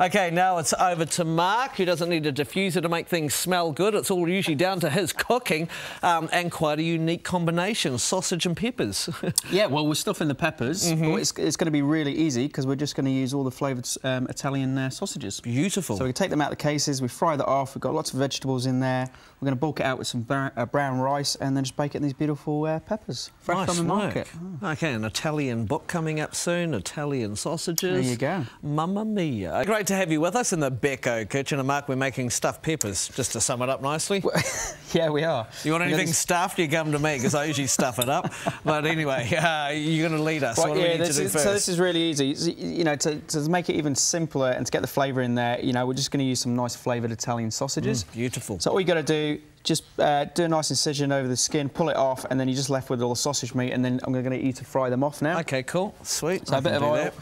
Okay, now it's over to Mark, who doesn't need a diffuser to make things smell good. It's all usually down to his cooking um, and quite a unique combination, sausage and peppers. yeah, well, we're stuffing the peppers. Mm -hmm. it's, it's going to be really easy because we're just going to use all the flavoured um, Italian uh, sausages. Beautiful. So we take them out of the cases, we fry that off, we've got lots of vegetables in there. We're going to bulk it out with some uh, brown rice and then just bake it in these beautiful uh, peppers. Fresh nice from the market. Oh. Okay, an Italian book coming up soon, Italian sausages. There you go. Mamma mia. Great to have you with us in the Becco kitchen. And Mark, we're making stuffed peppers, just to sum it up nicely. yeah, we are. You want anything stuffed, you come to me, because I usually stuff it up. But anyway, uh, you're going to lead us. Right, what do yeah, we need to do is, first? So this is really easy. You know, to, to make it even simpler and to get the flavour in there, you know, we're just going to use some nice flavoured Italian sausages. Mm, beautiful. So all you got to do just uh, do a nice incision over the skin, pull it off, and then you're just left with all the sausage meat, and then I'm going to you to fry them off now. OK, cool. Sweet. So I a bit of oil. That.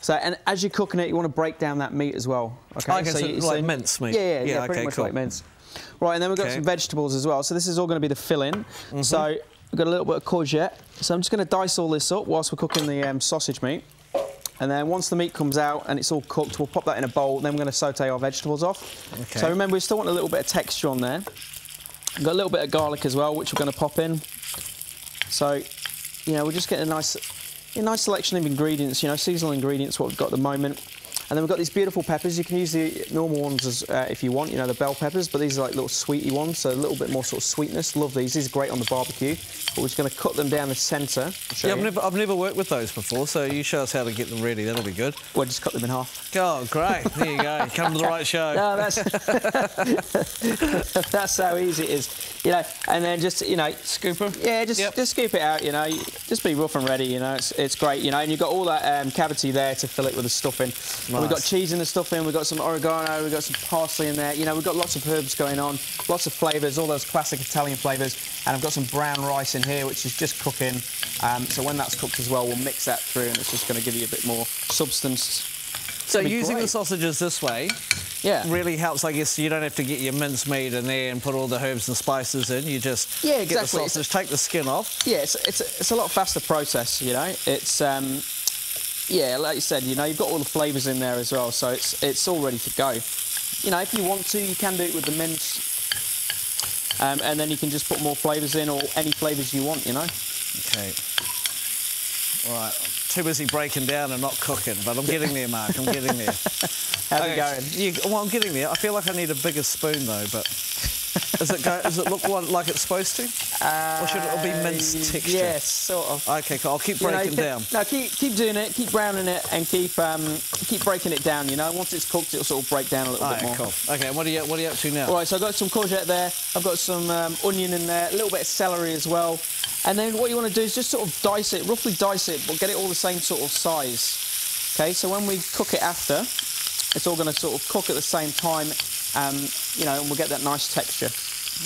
So, and as you're cooking it, you want to break down that meat as well. OK, okay so, so, you, like so, mince meat? Yeah, yeah, yeah, yeah pretty okay, much cool. like mince. Right, and then we've got okay. some vegetables as well. So this is all going to be the filling. Mm -hmm. So we've got a little bit of courgette. So I'm just going to dice all this up whilst we're cooking the um, sausage meat. And then once the meat comes out and it's all cooked, we'll pop that in a bowl. Then we're going to saute our vegetables off. Okay. So remember, we still want a little bit of texture on there. We've got a little bit of garlic as well, which we're going to pop in. So, you know, we're just getting a nice, a nice selection of ingredients, you know, seasonal ingredients, what we've got at the moment. And then we've got these beautiful peppers. You can use the normal ones as, uh, if you want, you know, the bell peppers, but these are like little sweety ones, so a little bit more sort of sweetness. Love these. These are great on the barbecue. But we're just going to cut them down the centre. Yeah, I've never, I've never, worked with those before, so you show us how to get them ready. That'll be good. Well, just cut them in half. Oh, great. There you go. Come to the right show. No, that's... that's how easy it is. You know, and then just, you know... Scoop them? Yeah, just, yep. just scoop it out, you know. Just be rough and ready, you know. It's, it's great, you know. And you've got all that um, cavity there to fill it with the stuffing. Nice. We've got cheese in the stuffing, we've got some oregano, we've got some parsley in there. You know, we've got lots of herbs going on, lots of flavours, all those classic Italian flavours. And I've got some brown rice in here, which is just cooking. Um, so when that's cooked as well, we'll mix that through and it's just going to give you a bit more substance. So using great. the sausages this way yeah. really helps, I guess. You don't have to get your mince meat in there and put all the herbs and spices in. You just yeah, exactly. get the sausage, take the skin off. Yeah, it's, it's, a, it's a lot faster process, you know. It's... Um, yeah, like you said, you know, you've got all the flavours in there as well, so it's it's all ready to go. You know, if you want to, you can do it with the mince, um, and then you can just put more flavours in or any flavours you want, you know. Okay. All right. Too busy breaking down and not cooking, but I'm getting there, Mark. I'm getting there. How's okay. it going? You, well, I'm getting there. I feel like I need a bigger spoon, though, but... Does it go? Does it look like it's supposed to? Uh, or should it be minced texture? Yes, sort of. Okay, cool. I'll keep breaking you know, down. No, keep keep doing it. Keep browning it, and keep um, keep breaking it down. You know, once it's cooked, it'll sort of break down a little bit more. cool. Okay, what are you what are you up to now? All right, so I've got some courgette there. I've got some um, onion in there, a little bit of celery as well. And then what you want to do is just sort of dice it, roughly dice it, but get it all the same sort of size. Okay, so when we cook it after, it's all going to sort of cook at the same time, um, you know, and we'll get that nice texture.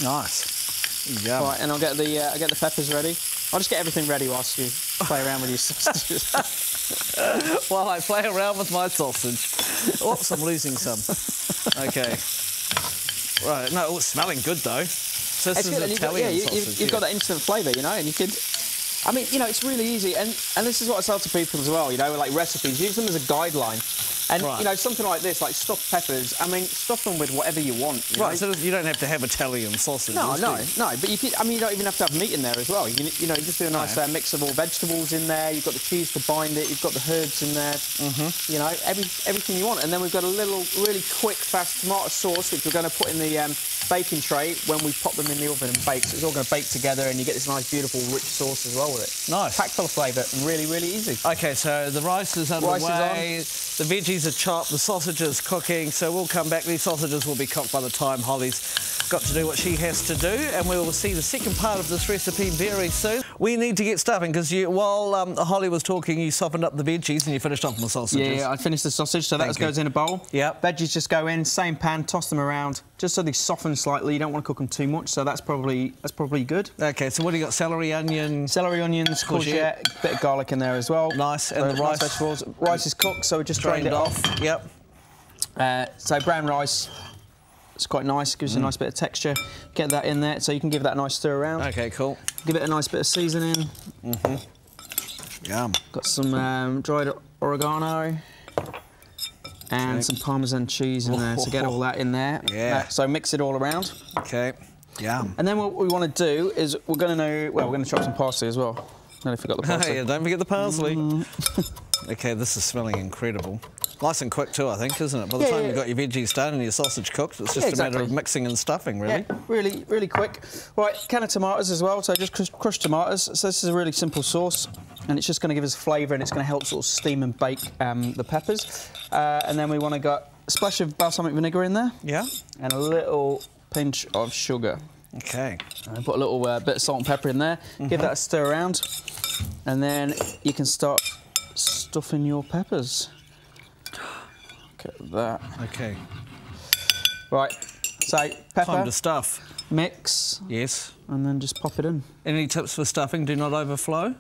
Nice. Yeah. Right, and I'll get the uh, I'll get the peppers ready. I'll just get everything ready whilst you play around with your sausages. While I play around with my sausage. Oops, I'm losing some. Okay. Right, no, oh, it's smelling good though. So this it's is good. Italian you've got, yeah, sausage. You've, you've got that instant flavour, you know, and you could I mean, you know, it's really easy, and, and this is what I tell to people as well, you know, like recipes, use them as a guideline. And, right. you know, something like this, like stuffed peppers, I mean, stuff them with whatever you want. You right, know? so you don't have to have Italian sausage. No, no, no, but you could, I mean, you don't even have to have meat in there as well. You, you know, you just do a nice no. uh, mix of all vegetables in there, you've got the cheese to bind it, you've got the herbs in there, mm -hmm. you know, every, everything you want. And then we've got a little, really quick, fast tomato sauce, which we're going to put in the um, baking tray when we pop them in the oven and bake. So it's all going to bake together and you get this nice, beautiful, rich sauce as well with it. Nice. Packed full of flavour and really, really easy. OK, so the rice is underway, rice is the veggies are chopped, the sausages cooking, so we'll come back. These sausages will be cooked by the time Holly's got to do what she has to do, and we will see the second part of this recipe very soon. We need to get stuffing, because while um, Holly was talking, you softened up the veggies and you finished off the sausages. Yeah, yeah I finished the sausage, so Thank that you. goes in a bowl. Yep. Veggies just go in, same pan, toss them around, just so they soften slightly. You don't want to cook them too much, so that's probably that's probably good. OK, so what do you got? Celery, onion? Celery, onions, courgette, bit of garlic in there as well. Nice, and so the rice? vegetables. Rice is cooked, so we just drained, drained it off. off. Yep. Uh, so brown rice, it's quite nice, gives mm. a nice bit of texture. Get that in there, so you can give that a nice stir around. OK, cool. Give it a nice bit of seasoning. Mm-hmm. Yum. Got some um, dried oregano. And okay. some Parmesan cheese in there to get all that in there. Yeah. so mix it all around. Okay. Yeah. And then what we want to do is we're going to know, well, we're going to chop some parsley as well. I forgot the parsley. yeah, don't forget the parsley. Mm. okay, this is smelling incredible. Nice and quick too, I think, isn't it? By the yeah, time yeah. you've got your veggies done and your sausage cooked, it's just yeah, exactly. a matter of mixing and stuffing, really. Yeah, really, really quick. Right, can of tomatoes as well, so just crushed tomatoes. So this is a really simple sauce, and it's just going to give us flavour and it's going to help sort of steam and bake um, the peppers. Uh, and then we want to got a splash of balsamic vinegar in there. Yeah. And a little pinch of sugar. Okay. And put a little uh, bit of salt and pepper in there. Mm -hmm. Give mm-hmm. that a stir around, and then you can start stuffing your peppers. Look at that. Okay. Right. So pepper. Time to stuff. Mix. Yes. And then just pop it in. Any tips for stuffing? Do not overflow.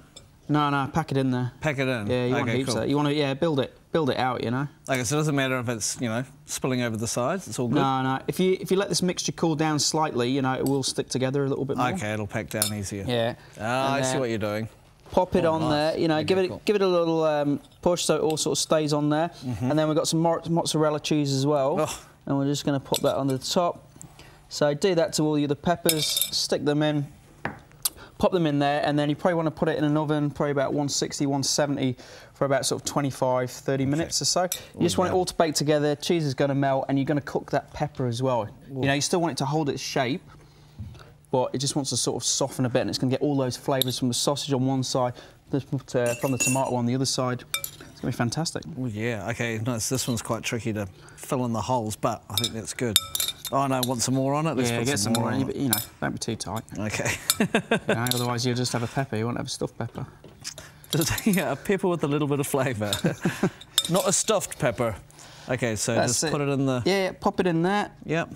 No, no, pack it in there. Pack it in. Yeah, you okay, want heaps cool. You want to, yeah, build it, build it out. You know. Okay, so it doesn't matter if it's, you know, spilling over the sides. It's all good. No, no. If you if you let this mixture cool down slightly, you know, it will stick together a little bit more. Okay, it'll pack down easier. Yeah. Ah, I see what you're doing. Pop it oh, on nice. there. You know, okay, give it cool. give it a little um, push so it all sort of stays on there. Mm -hmm. And then we've got some mozzarella cheese as well. Oh. And we're just going to pop that on the top. So do that to all the peppers. Stick them in pop them in there, and then you probably want to put it in an oven, probably about 160, 170 for about sort of 25, 30 minutes or so. You just want it all to bake together, cheese is going to melt, and you're going to cook that pepper as well. Ooh. You know, you still want it to hold its shape, but it just wants to sort of soften a bit, and it's going to get all those flavours from the sausage on one side, uh, from the tomato on the other side. It's going to be fantastic. Well, yeah, OK, nice. This one's quite tricky to fill in the holes, but I think that's good. Oh no, want some more on it? Let's yeah, get some, some more on it. You know, don't be too tight. Okay. you know, otherwise you'll just have a pepper. You won't have a stuffed pepper. yeah, a pepper with a little bit of flavour. Not a stuffed pepper. Okay, so That's just it. put it in the... Yeah, pop it in there. Yep.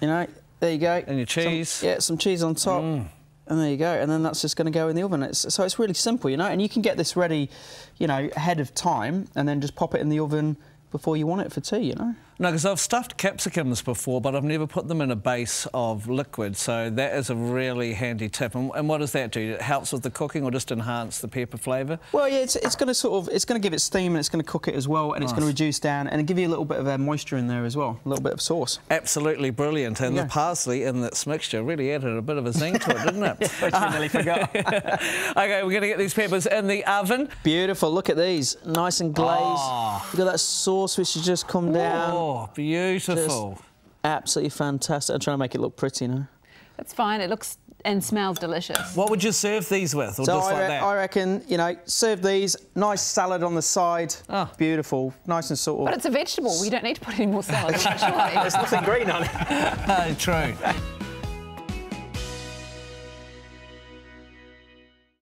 You know, there you go. And your cheese. Some, yeah, some cheese on top. Mm. And there you go. And then that's just going to go in the oven. It's, so it's really simple, you know. And you can get this ready, you know, ahead of time and then just pop it in the oven before you want it for tea, you know. No, because I've stuffed capsicums before, but I've never put them in a base of liquid, so that is a really handy tip. And, and what does that do? It helps with the cooking or just enhance the pepper flavour? Well, yeah, it's, it's going to sort of, it's going to give it steam and it's going to cook it as well, and nice. it's going to reduce down and give you a little bit of uh, moisture in there as well, a little bit of sauce. Absolutely brilliant, and yeah. the parsley in this mixture really added a bit of a zing to it, didn't it? Which I nearly forgot. OK, we're going to get these peppers in the oven. Beautiful, look at these, nice and glazed. Oh. You've got that sauce which has just come down. Oh, beautiful. Beautiful. Just absolutely fantastic. I'm trying to make it look pretty now. That's fine. It looks and smells delicious. What would you serve these with, or so just I, like that? I reckon, you know, serve these, nice salad on the side, oh. beautiful, nice and sort of... But it's a vegetable, we don't need to put any more salad There's nothing green on it. True.